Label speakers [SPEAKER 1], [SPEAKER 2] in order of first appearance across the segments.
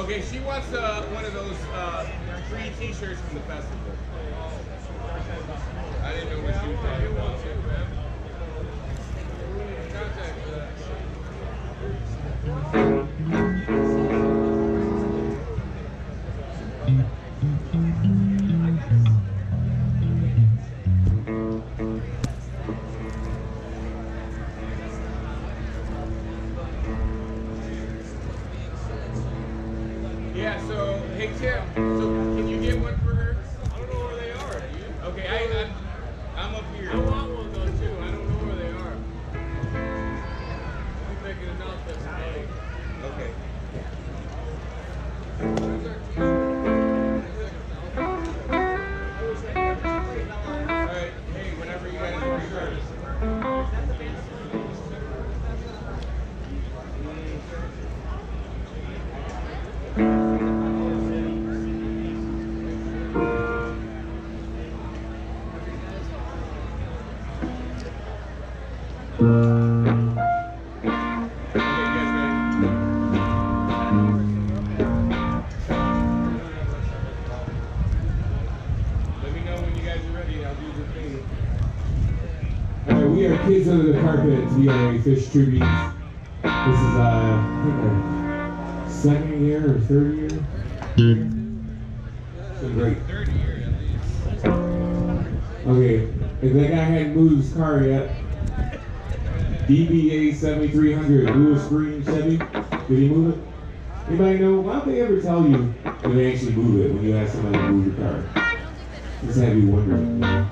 [SPEAKER 1] Okay, she wants uh, one of those uh, free T-shirts from the festival. I didn't know what she was talking about. Yeah,
[SPEAKER 2] we are Kids Under the Carpet DNA Phish Tributes. This is, uh, I think our second year or third year. It's great.
[SPEAKER 1] Third year at least.
[SPEAKER 2] Okay, if that guy hadn't moved his car yet, DBA 7300 Lewis Green Chevy, did he move it? Anybody know? Why don't they ever tell you if they actually move it when you ask somebody to move your car? Just have you wondering.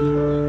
[SPEAKER 1] Board.